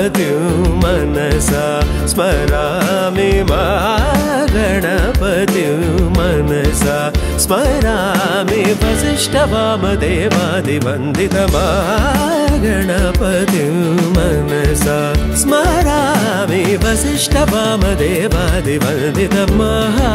पद्यु मनसा स्मरामि मा गणपत्यु मनसा स्मरामि वसिष्ठवामदेवादिवन्दितमा गणपत्यु मनसा स्मरामि वसिष्ठवदेवादिवन्दित महा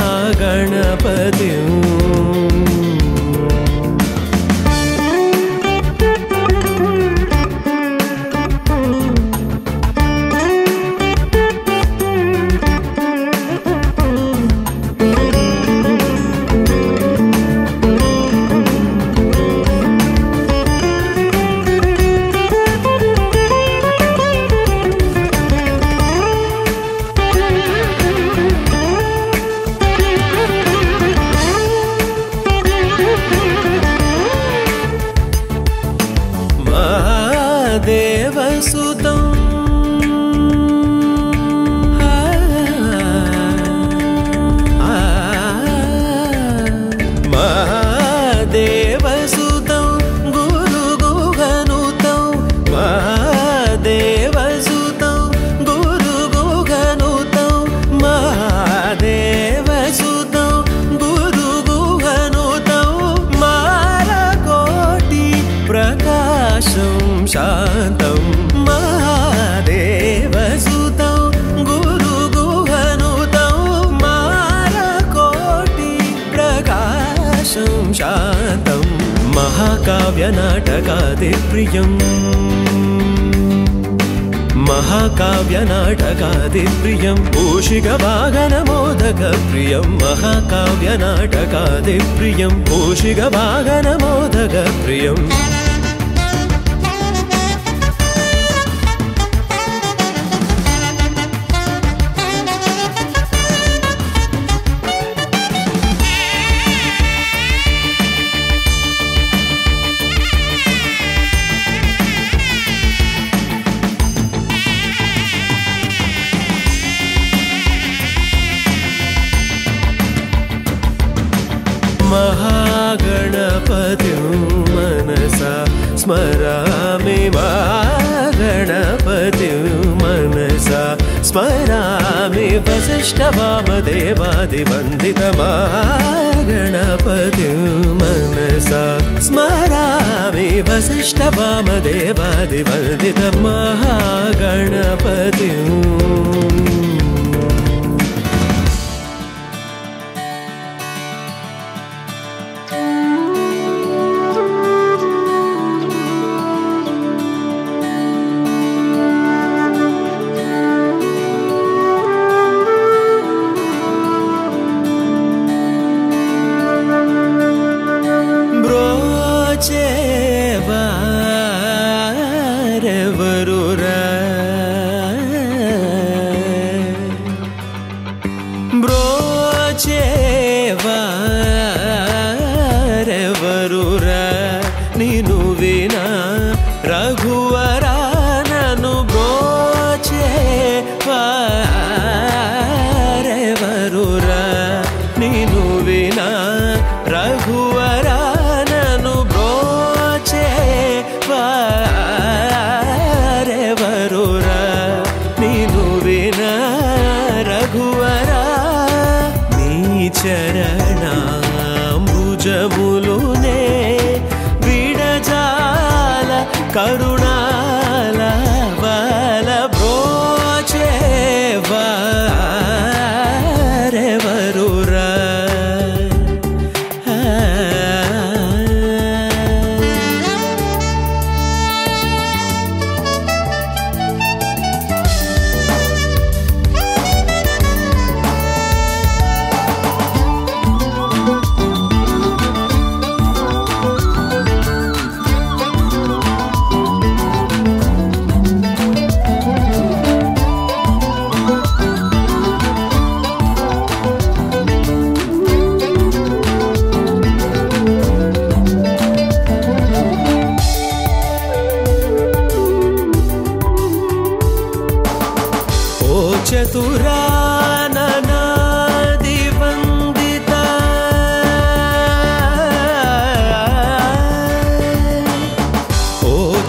महाकाव्यनाटकादिप्रियम्। महाकाव्यनाटकादिप्रियं पूषिकवागनमोदकप्रियं महाकाव्यनाटकादिप्रियं पूषिकवागनमोदकप्रियम् मे वा गणपति मनसा स्मरामि वसिष्ठवामदेवादिवन्दितमा मा मनसा स्मरामि वसिष्ठवामदेवादिवन्दित महा கரு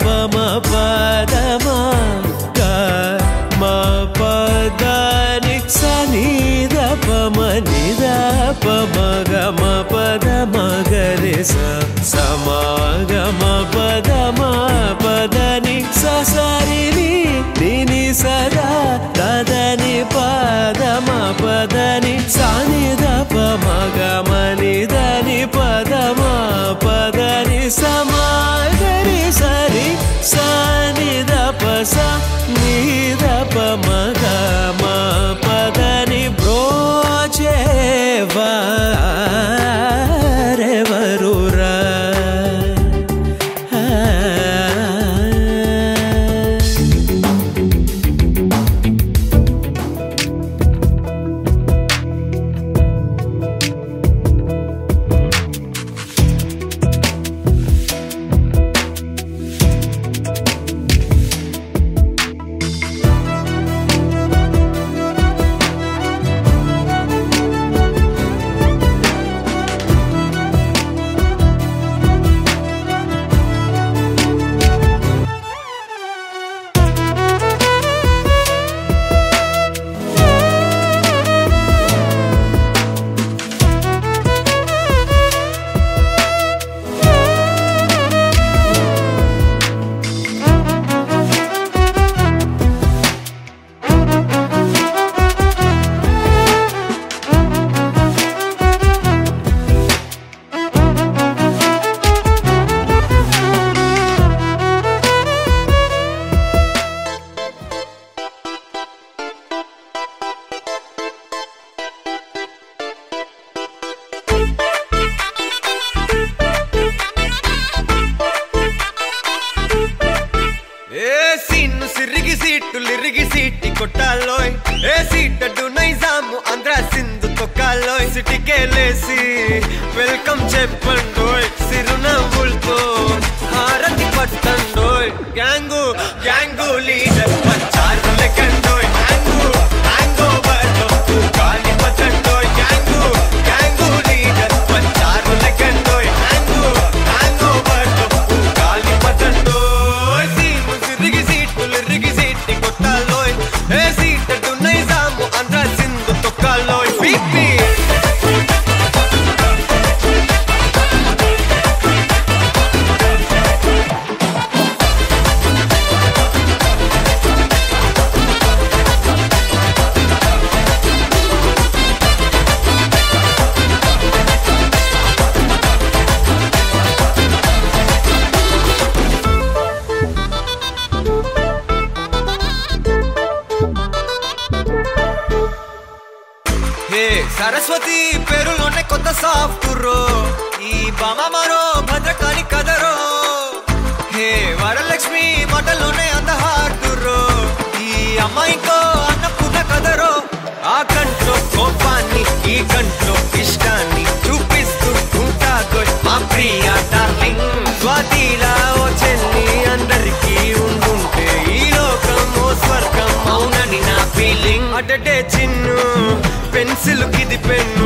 పమ పదమా మ పద సనీద పమ నిద పమ గమ పద మగరి స సమాగమ పద మా పదని ససరిని నిని సదా తదని పదమ పదని సనిద పమ గమని వెల్కమ్ చెప్పండి సిరునవ్వులతో. ఒకటే చిన్ను. Pencil కిది pen.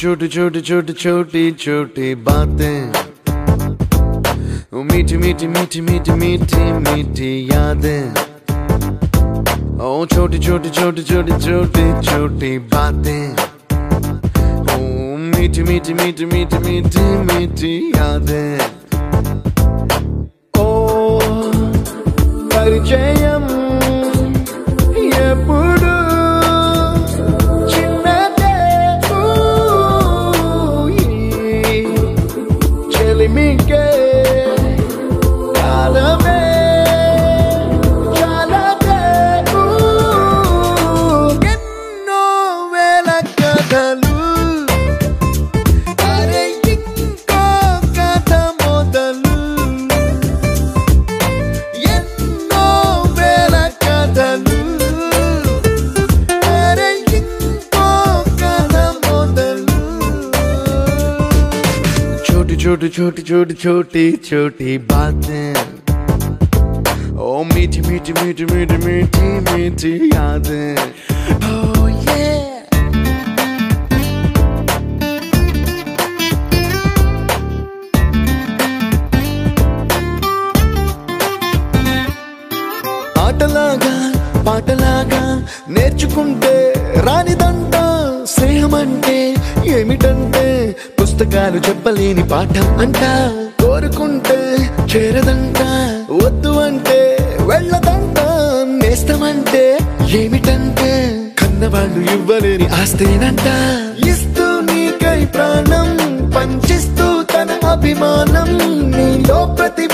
छोटी छोटी छोटी छोटी छोटी छोटी बातें मीठी मीठी मीठी मीठी मीठी मीठी यादें। ओ छोटी छोटी छोटी छोटी छोटी छोटी बातें मीठी मीठी मीठी मीठी मीठी मीठी यादें। ओ परिचय छोटी छोटी छोटी छोटी छोटी छोटी बातें ओ मीठी मीठी मीठी मीठी मीठी मीठी यादें Oh yeah ఆటలాగా పాటలాగా నేర్చుకుంటే రానిదంట స్నేహం అంటే ఏమిటంటే పుస్తకాలు చెప్పలేని పాఠం అంట. కోరుకుంటే చేరదంట. వద్దు అంటే వెళ్ళదంట. నేస్తమంటే ఏమిటంటే కన్నవాళ్ళు ఇవ్వలేని ఆస్తేనంట. ఇస్తూ నీకై ప్రాణం పంచిస్తూ తన అభిమానం. నీలో ప్రతి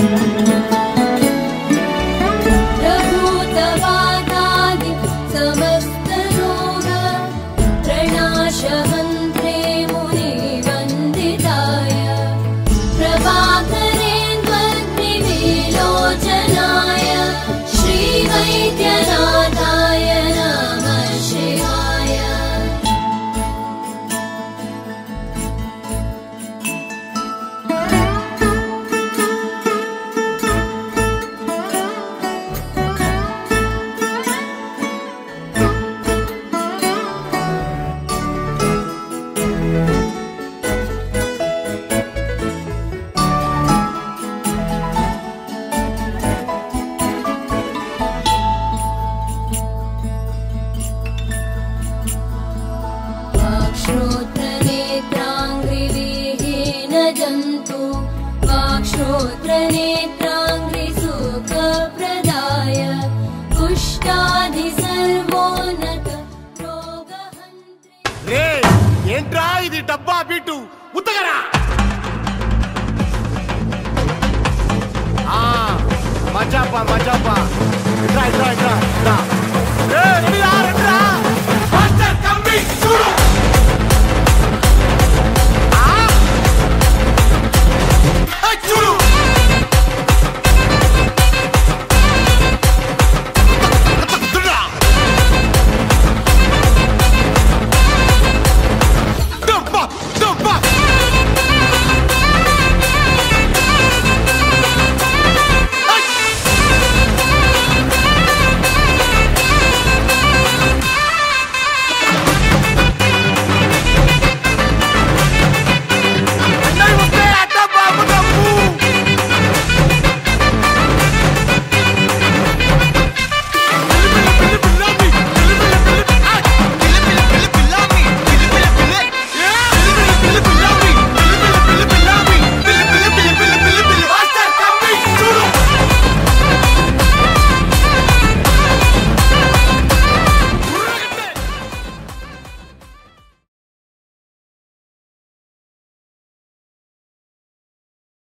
Música 慢慢叫吧，你再、再、再，哎，呃，你们。